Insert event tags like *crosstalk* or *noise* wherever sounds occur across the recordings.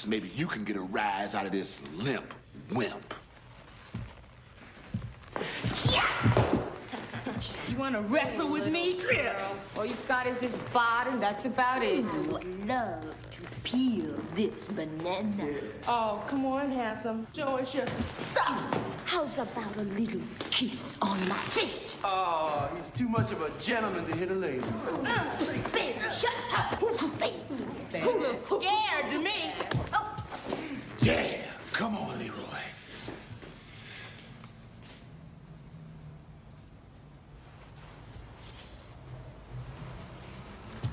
us. Maybe you can get a rise out of this limp wimp. You want to wrestle with me? All you've got is this bod, and that's about it. I'd love to peel this banana. Oh, come on, handsome. Show us your stuff. How's about a little kiss on my face? Oh, he's too much of a gentleman to hit a lady. Baby, shut up. Baby. You're scared to me. Yeah, come on, Leroy.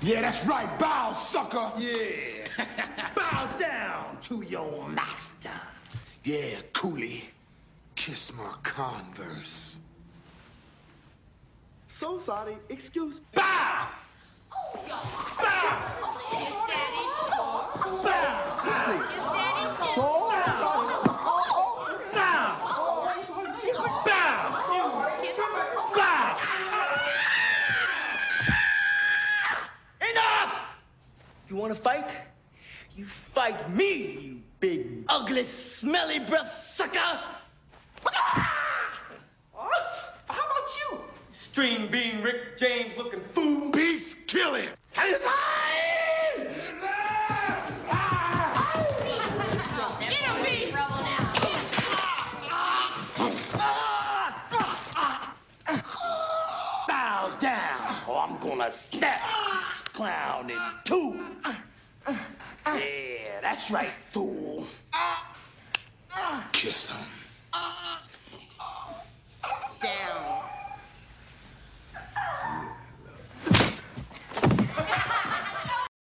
Yeah, that's right. Bow, sucker. Yeah. *laughs* Bow down to your master. Yeah, coolie. Kiss my Converse. So sorry. Excuse me. Bow! Enough! You want to fight? You fight me, you big, ugly, smelly breath sucker! How about you? Stream bean Rick James looking fool. Beast killing. I'm gonna snap this clown in two. Yeah, that's right, fool. Kiss him.